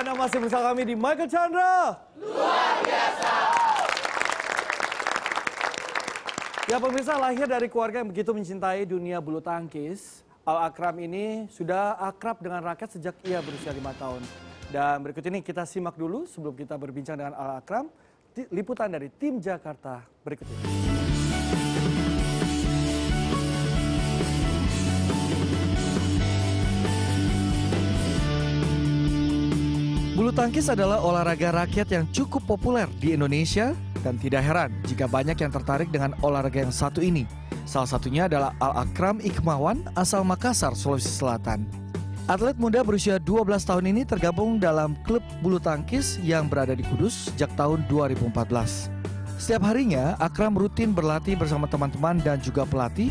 Anda masih bersama kami di Michael Chandra. Luar biasa. Ya pemirsa lahir dari keluarga yang begitu mencintai dunia bulu tangkis. Al Akram ini sudah akrab dengan rakyat sejak ia berusia lima tahun. Dan berikut ini kita simak dulu sebelum kita berbincang dengan Al Akram, liputan dari tim Jakarta berikut ini. Bulu tangkis adalah olahraga rakyat yang cukup populer di Indonesia dan tidak heran jika banyak yang tertarik dengan olahraga yang satu ini. Salah satunya adalah Al Akram Ikmawan asal Makassar, Sulawesi Selatan. Atlet muda berusia 12 tahun ini tergabung dalam klub bulu tangkis yang berada di Kudus sejak tahun 2014. Setiap harinya, Akram rutin berlatih bersama teman-teman dan juga pelatih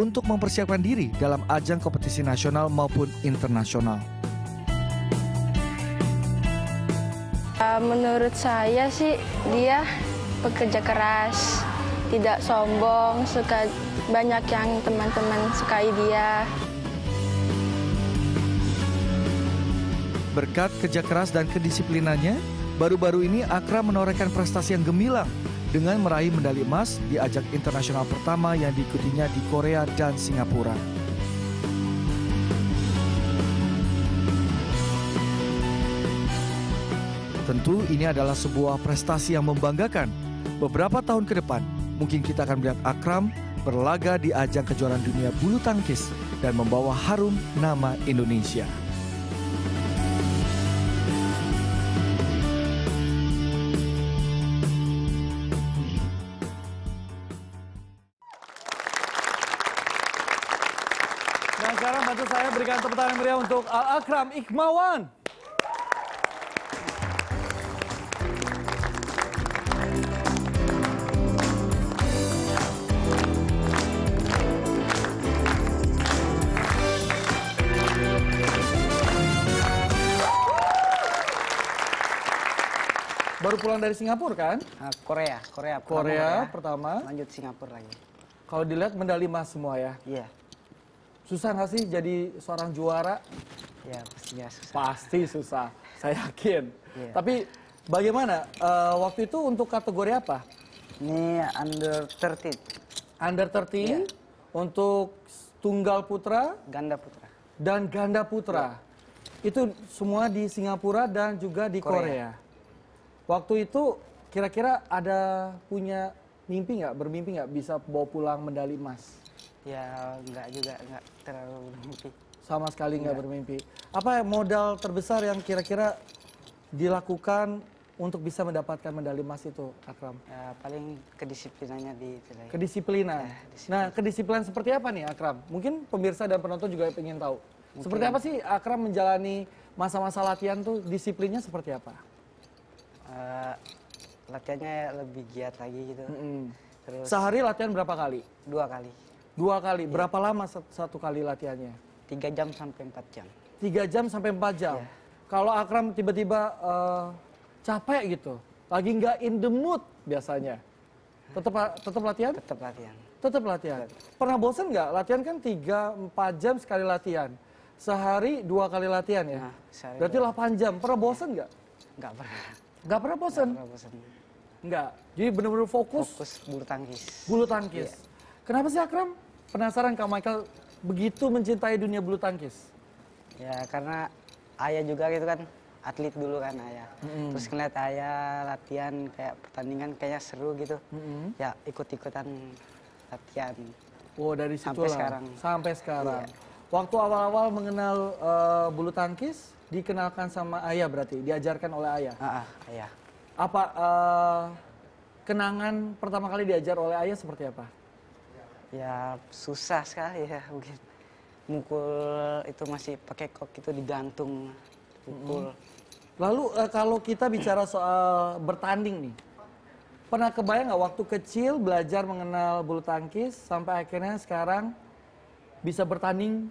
untuk mempersiapkan diri dalam ajang kompetisi nasional maupun internasional. Menurut saya sih dia pekerja keras, tidak sombong, suka banyak yang teman-teman sukai dia. Berkat kerja keras dan kedisiplinannya, baru-baru ini Akram menorehkan prestasi yang gemilang dengan meraih medali emas di ajang internasional pertama yang diikutinya di Korea dan Singapura. Tentu ini adalah sebuah prestasi yang membanggakan. Beberapa tahun ke depan, mungkin kita akan melihat Akram berlaga di ajang kejuaraan dunia bulu tangkis dan membawa harum nama Indonesia. Dan sekarang bantu saya berikan tepuk tangan meriah untuk Al Akram Ikmawan. Baru pulang dari Singapura kan? Ah, Korea, Korea. pertama Korea pertama. Lanjut Singapura lagi. Kalau dilihat medali emas semua ya. Iya, Susah nggak sih jadi seorang juara? iya pastinya susah. Pasti susah, saya yakin. Iya. Tapi bagaimana eh, waktu itu untuk kategori apa? Ini under 13, Under 13 Iya. untuk tunggal putra ganda putra. dan ganda putra. Itu semua di Singapura dan juga di Korea. Korea. Waktu itu kira-kira ada punya mimpi nggak, bermimpi nggak bisa bawa pulang medali emas? Ya enggak juga, enggak terlalu bermimpi. Sama sekali nggak bermimpi. Apa modal terbesar yang kira-kira dilakukan untuk bisa mendapatkan medali emas itu, Akram? Ya, paling kedisiplinannya di itu lagi. Kedisiplinan. Ya, disiplin. Nah, kedisiplinan seperti apa nih, Akram? Mungkin pemirsa dan penonton juga ingin tahu. Seperti apa sih Akram menjalani masa-masa latihan tuh disiplinnya seperti apa? Eh, latihannya lebih giat lagi gitu. Mm-mm. Terus Sehari latihan berapa kali? dua kali. Dua kali. Berapa lama sat- satu kali latihannya? Tiga jam sampai empat jam. Tiga jam sampai empat jam. Iya. Kalau Akram tiba-tiba eh, capek gitu, lagi nggak in the mood biasanya, tetap tetap latihan? Tetap latihan. Tetap latihan. Pernah bosan nggak? Latihan kan 3-4 jam sekali latihan. Sehari dua kali latihan ya? Nah, Berarti 8 jam. Pernah bosan nggak? Enggak pernah. Nggak pernah bosan? Pernah bosan. Nggak. Jadi benar-benar fokus, Fokus bulu tangkis. bulu tangkis. Iya. Kenapa sih Akram? Penasaran Kak Michael begitu mencintai dunia bulu tangkis? Ya karena ayah juga gitu kan atlet dulu kan ayah. Terus ngeliat ayah latihan kayak pertandingan kayaknya seru gitu. Ya ikut-ikutan latihan. Oh dari situ Sampai sekarang. Sampai sekarang. Iya. Waktu awal-awal mengenal eh, bulu tangkis, dikenalkan sama ayah berarti, diajarkan oleh ayah. Ah, ah, ayah. Apa eh, kenangan pertama kali diajar oleh ayah seperti apa? Ya susah sekali ya mungkin. Mukul itu masih pakai kok itu digantung. Pukul. Lalu eh, kalau kita bicara soal bertanding nih, pernah kebayang nggak waktu kecil belajar mengenal bulu tangkis sampai akhirnya sekarang bisa bertanding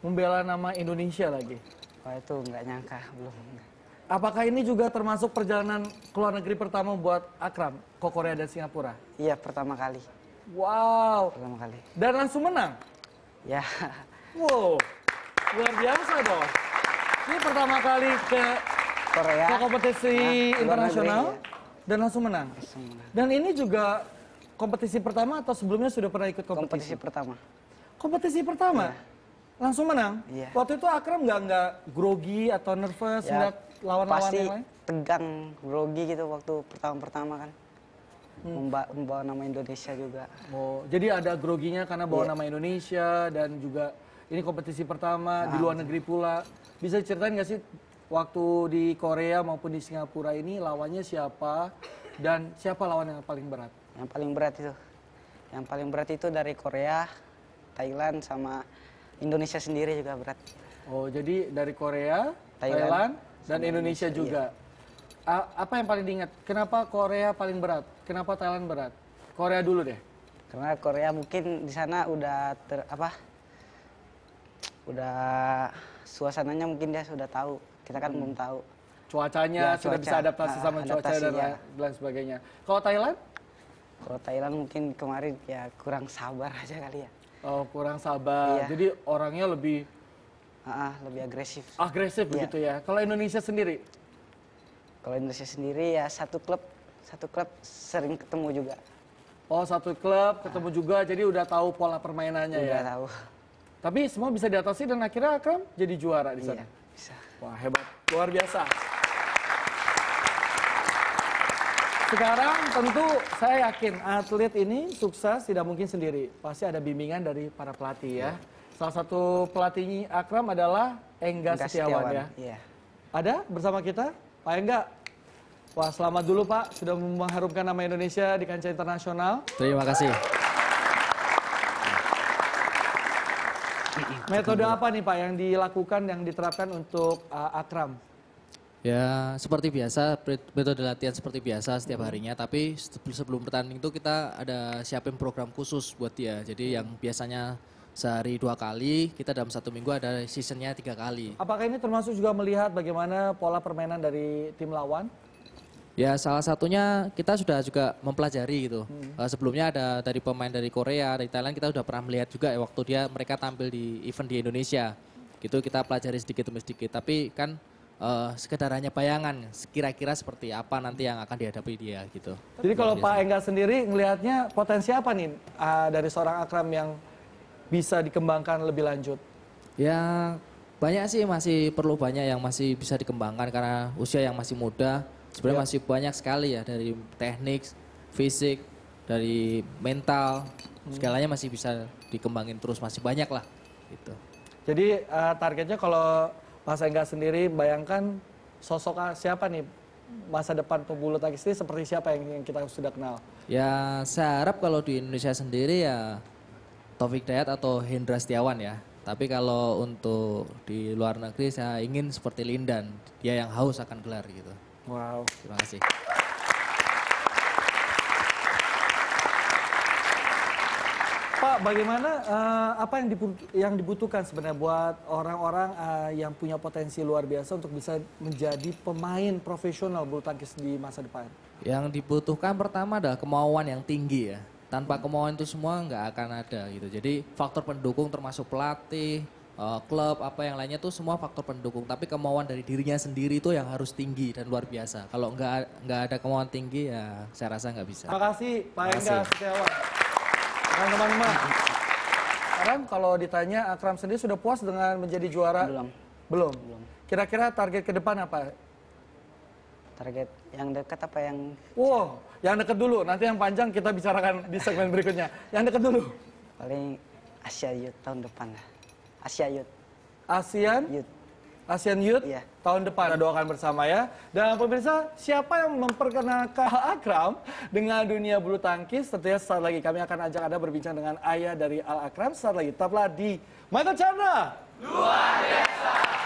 membela nama Indonesia lagi? Wah itu nggak nyangka belum. Apakah ini juga termasuk perjalanan ke luar negeri pertama buat Akram ke Korea dan Singapura? Iya pertama kali. Wow, Pertama kali. dan langsung menang. Ya Wow, luar biasa dong. Ini pertama kali ke Korea. ke kompetisi Nah, internasional negeri, ya. dan langsung menang. Langsung menang. Dan ini juga kompetisi pertama atau sebelumnya sudah pernah ikut kompetisi? Kompetisi pertama. Kompetisi pertama? Langsung menang? Iya. Waktu itu Akram nggak nggak grogi atau nervous Ya, melihat lawan-lawan pasti yang lain? tegang, grogi gitu waktu pertama-pertama kan. Hmm. Memba- membawa nama Indonesia juga. Oh, jadi ada groginya karena bawa Iya. nama Indonesia dan juga ini kompetisi pertama Ah, di luar negeri pula. Bisa ceritain nggak sih waktu di Korea maupun di Singapura ini lawannya siapa dan siapa lawan yang paling berat? Yang paling berat itu. Yang paling berat itu dari Korea, Thailand sama Indonesia sendiri juga berat. Oh, jadi dari Korea, Thailand, Thailand, dan Indonesia Indonesia, juga. A- apa yang paling diingat? Kenapa Korea paling berat? Kenapa Thailand berat? Korea dulu deh. Karena Korea mungkin di sana udah ter apa? Udah suasananya mungkin dia sudah tahu. Kita kan belum tahu. Cuacanya Ya, sudah cuaca. bisa adaptasi Ah, sama cuaca adaptasi, dan ya. lain lain sebagainya. Kalau Thailand? Kalau Thailand mungkin kemarin ya kurang sabar aja kali ya. Oh, kurang sabar. Iya. Jadi orangnya lebih Ah, ah, lebih agresif. agresif Iya. begitu ya. Kalau Indonesia sendiri? Kalau Indonesia sendiri ya satu klub, satu klub sering ketemu juga. Oh, satu klub ketemu juga jadi udah tahu pola permainannya Udah ya. tahu. Tapi semua bisa diatasi dan akhirnya Akram jadi juara di sana. Iya, bisa. Wah, hebat. Luar biasa. Sekarang tentu saya yakin atlet ini sukses tidak mungkin sendiri. Pasti ada bimbingan dari para pelatih ya. Salah satu pelatihnya Akram adalah Engga Enggak Setiawan ya. Iya. Ada bersama kita Pak Engga. Wah, selamat dulu Pak sudah mengharumkan nama Indonesia di kancah internasional. Terima kasih. Metode apa nih Pak yang dilakukan yang diterapkan untuk uh, Akram? Ya, seperti biasa, metode latihan seperti biasa setiap harinya. Tapi se- sebelum bertanding itu kita ada siapin program khusus buat dia. Jadi yang biasanya sehari dua kali, kita dalam satu minggu ada seasonnya tiga kali. Apakah ini termasuk juga melihat bagaimana pola permainan dari tim lawan? Ya, salah satunya kita sudah juga mempelajari gitu. Eh, sebelumnya ada dari pemain dari Korea, dari Thailand kita sudah pernah melihat juga ya waktu dia mereka tampil di event di Indonesia. Gitu kita pelajari sedikit demi sedikit. Tapi kan eh, sekedar hanya bayangan, kira-kira seperti apa nanti yang akan dihadapi dia gitu. Jadi kalau Pak biasa. Engga sendiri melihatnya potensi apa nih uh, dari seorang Akram yang bisa dikembangkan lebih lanjut? Ya banyak sih masih perlu banyak yang masih bisa dikembangkan karena usia yang masih muda. Sebenarnya masih banyak sekali ya dari teknik, fisik, dari mental, segalanya masih bisa dikembangin terus masih banyak lah gitu. Jadi uh, targetnya kalau Mas Engga sendiri bayangkan sosok uh, siapa nih masa depan pebulu tangkis ini seperti siapa yang, yang kita sudah kenal? Ya saya harap kalau di Indonesia sendiri ya Taufik Dayat atau Hendra Setiawan ya. Tapi kalau untuk di luar negeri saya ingin seperti Lindan, dia yang haus akan gelar gitu. Wow. Terima kasih. Pak, bagaimana uh, apa yang, yang dibutuhkan sebenarnya buat orang-orang uh, yang punya potensi luar biasa untuk bisa menjadi pemain profesional bulu tangkis di masa depan? Yang dibutuhkan pertama adalah kemauan yang tinggi ya. Tanpa kemauan itu semua nggak akan ada gitu. Jadi faktor pendukung termasuk pelatih, eh, klub, apa yang lainnya tuh semua faktor pendukung. Tapi kemauan dari dirinya sendiri itu yang harus tinggi dan luar biasa. Kalau nggak nggak ada kemauan tinggi ya saya rasa nggak bisa. Terima kasih Pak Terima Engga kasih. Setiawan. Dan teman-teman, sekarang kalau ditanya Akram sendiri sudah puas dengan menjadi juara? Belum. Belum. Kira-kira target ke depan apa? Target yang dekat apa yang Wow, yang deket dulu. Nanti yang panjang kita bicarakan di segmen berikutnya. Yang deket dulu. paling Asia Youth tahun depan lah. Asia Youth. ASEAN, Youth. ASEAN Youth Iya. tahun depan. Kita doakan bersama ya. Dan pemirsa, siapa yang memperkenalkan Akram dengan dunia bulu tangkis? Tentunya saat lagi kami akan ajak Anda berbincang dengan ayah dari Al Akram. Saat lagi tetaplah di Michael Chandra. Luar biasa.